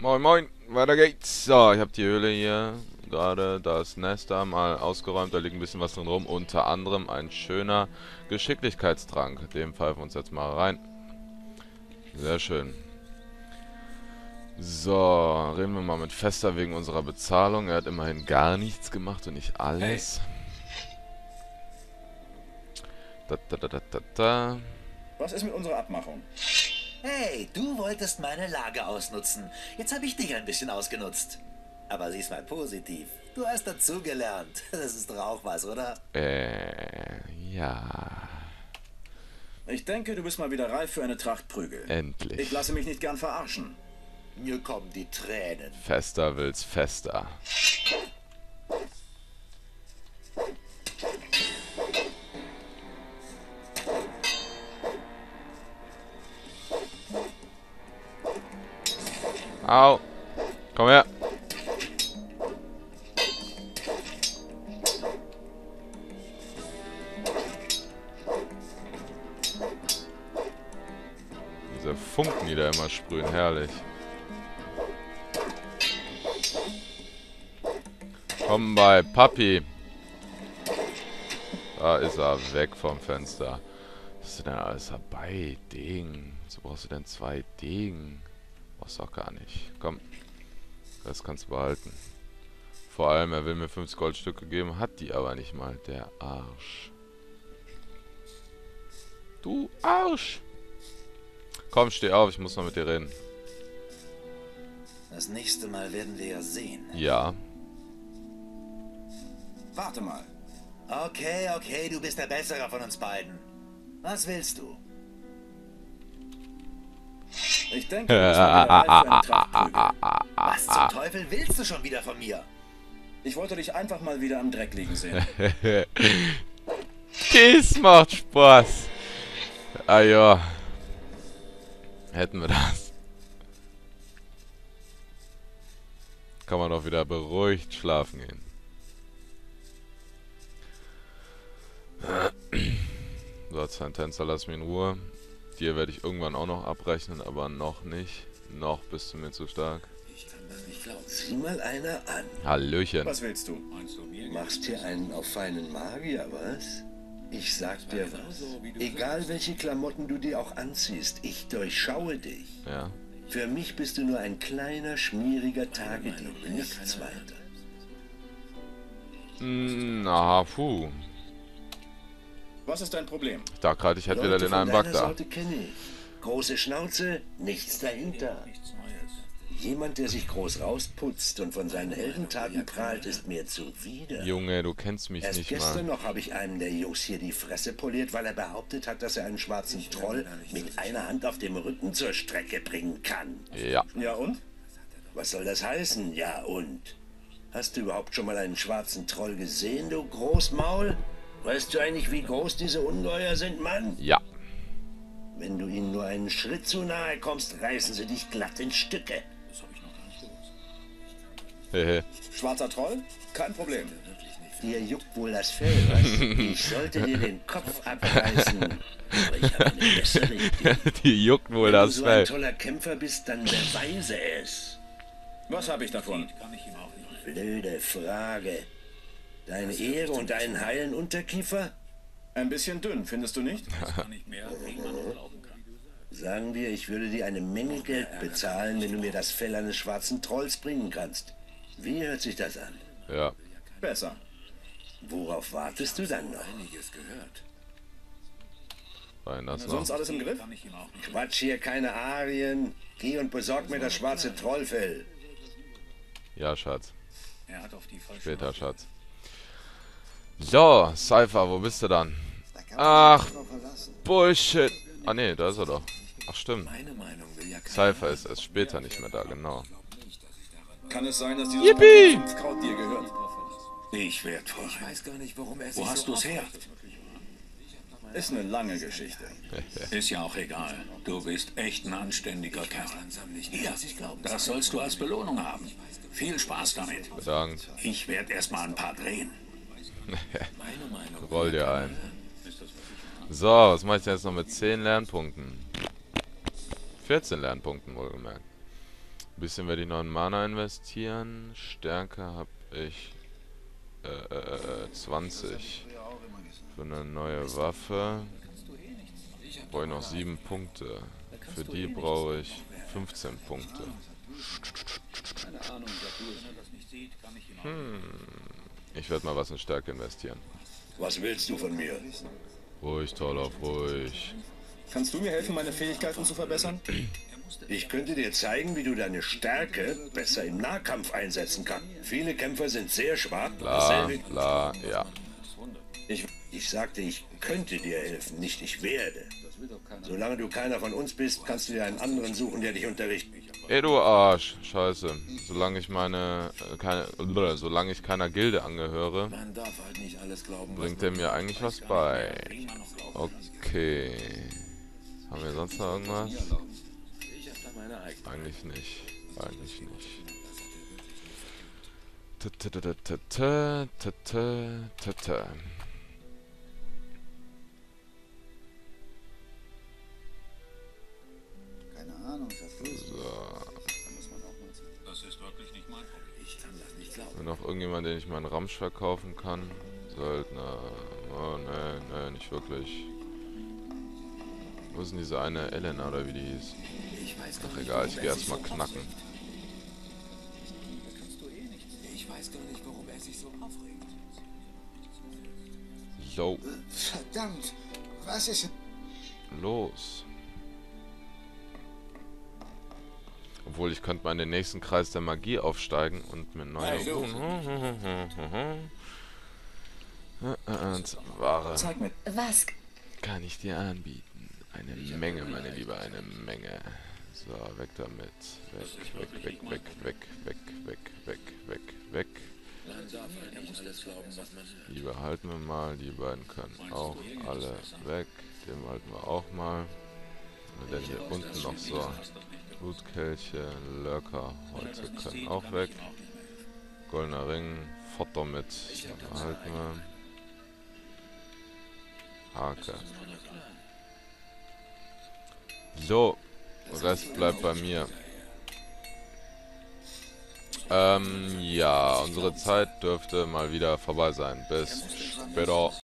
Moin moin, weiter geht's. So, ich habe die Höhle hier, gerade das Nest da mal ausgeräumt, da liegt ein bisschen was drin rum. Unter anderem ein schöner Geschicklichkeitstrank. Den pfeifen wir uns jetzt mal rein. Sehr schön. So, reden wir mal mit Fester wegen unserer Bezahlung. Er hat immerhin gar nichts gemacht und nicht alles. Da, da, da, da, da, da. Was ist mit unserer Abmachung? Hey, du wolltest meine Lage ausnutzen. Jetzt habe ich dich ein bisschen ausgenutzt. Aber sieh's mal positiv. Du hast dazugelernt. Das ist doch auch was, oder? Äh, ja. Ich denke, du bist mal wieder reif für eine Tracht Prügel. Endlich. Ich lasse mich nicht gern verarschen. Mir kommen die Tränen. Fester will's fester. Au. Komm her. Diese Funken, die da immer sprühen, herrlich. Komm bei Papi. Da ist er, weg vom Fenster. Was ist denn alles dabei? Ding. So brauchst du denn zwei Ding. Brauchst du auch gar nicht. Komm. Das kannst du behalten. Vor allem, er will mir 50 Goldstücke geben, hat die aber nicht mal. Der Arsch. Du Arsch! Komm, steh auf, ich muss noch mit dir reden. Das nächste Mal werden wir ja sehen. Ja. Warte mal. Okay, okay, du bist der Bessere von uns beiden. Was willst du? Ich denke, Tracht Prügel. Was zum Teufel willst du schon wieder von mir? Ich wollte dich einfach mal wieder am Dreck liegen sehen. Das macht Spaß. Ah ja. Hätten wir das. Kann man doch wieder beruhigt schlafen gehen. So, Tänzer, lass mich in Ruhe. Dir werde ich irgendwann auch noch abrechnen, aber noch nicht. Noch bist du mir zu stark. Sieh mal einer an. Hallöchen. Was willst du? Machst hier einen auf feinen Magier, was? Ich sag dir was. Egal welche Klamotten du dir auch anziehst, ich durchschaue dich. Ja. Für mich bist du nur ein kleiner, schmieriger Tagedieb, nichts weiter. Hm, Na, puh. Was ist dein Problem? Ich dachte gerade, ich hätte wieder den einen Bug da. Sorte kenne ich. Große Schnauze, nichts dahinter. Jemand, der sich groß rausputzt und von seinen Heldentaten prahlt, ist mir zuwider. Junge, du kennst mich Erst nicht gestern mal. noch habe ich einem der Jungs hier die Fresse poliert, weil er behauptet hat, dass er einen schwarzen Troll mit einer Hand auf dem Rücken zur Strecke bringen kann. Ja. Ja und? Was soll das heißen? Ja und? Hast du überhaupt schon mal einen schwarzen Troll gesehen, du Großmaul? Weißt du eigentlich, wie groß diese Ungeheuer sind, Mann? Ja. Wenn du ihnen nur einen Schritt zu nahe kommst, reißen sie dich glatt in Stücke. Hehe. Schwarzer Troll? Kein Problem. Dir juckt wohl das Fell, was? Ich sollte dir den Kopf abreißen. Aber ich habe eine bessere Idee. Die juckt wohl Wenn das du so ein Fell. toller Kämpfer bist, dann beweise es. Was habe ich davon? Blöde Frage. Deine Ehre und deinen heilen Unterkiefer? Ein bisschen dünn, findest du nicht? Sagen wir, ich würde dir eine Menge Geld bezahlen, wenn du mir das Fell eines schwarzen Trolls bringen kannst. Wie hört sich das an? Ja. Besser. Worauf wartest du dann noch? Rein das Sonst noch. alles im Griff? Quatsch hier, keine Arien. Geh und besorg mir das schwarze Trollfell. Ja, Schatz. Später, Schatz. So, Cypher, wo bist du dann? Ach, Bullshit. Ah, nee, da ist er doch. Ach, stimmt. Cypher ist erst später nicht mehr da, genau. Kann es sein, dass dieses Yippie! Kraut dir gehört? Ich werd vor. Wo hast du es her? Ist eine lange Geschichte. Ist ja auch egal. Du bist echt ein anständiger Kerl. Hier, das sollst du als Belohnung haben. Viel Spaß damit. Bedankt. Ich werde erst mal ein paar drehen. Roll dir ein. So, was mache ich denn jetzt noch mit 10 Lernpunkten? 14 Lernpunkten wohlgemerkt. bisschen werde ich noch in Mana investieren. Stärke habe ich äh, äh, 20 für eine neue Waffe. Brauche ich noch 7 Punkte. Für die brauche ich 15 Punkte. Hm. Ich werde mal was in Stärke investieren. Was willst du von mir? Ruhig, Torlauf, ruhig. Kannst du mir helfen, meine Fähigkeiten zu verbessern? Ich könnte dir zeigen, wie du deine Stärke besser im Nahkampf einsetzen kannst. Viele Kämpfer sind sehr schwach. Dasselbe- bla, ja. Ich, ich sagte, ich könnte dir helfen, nicht ich werde. Solange du keiner von uns bist, kannst du dir einen anderen suchen, der dich unterrichtet. Ey, du Arsch. Scheiße. Solange ich meine, äh, keine, blö, solange ich keiner Gilde angehöre, halt glauben, bringt er mir eigentlich was bei. Okay. Haben wir sonst noch irgendwas? Eigentlich nicht. Eigentlich nicht. Nur noch irgendjemand, den ich meinen Ramsch verkaufen kann. Söldner. Oh, ne, ne, nicht wirklich. Wo ist denn diese eine Elena oder wie die hieß? Ich weiß Ach egal, ich geh erst mal knacken. Ich weiß gar nicht, warum er sich so aufregt. Yo, Verdammt, was ist... los. Obwohl, ich könnte mal in den nächsten Kreis der Magie aufsteigen und mir neue Äh, Ware Zeig mir. Was? kann ich dir anbieten. Eine Menge, meine Liebe, eine Menge. So, weg damit. Weg, weg, weg, weg, weg, weg, weg, weg, weg, weg. Die behalten wir mal. Die beiden können auch alle weg. Den behalten wir auch mal. Und dann hier unten noch so. Blutkelche, Lurker, Holze können auch weg. Goldener Ring, Futter mit. Behalten wir. Hake. So, Rest bleibt bei mir. Ähm, ja, unsere Zeit dürfte mal wieder vorbei sein. Bis später.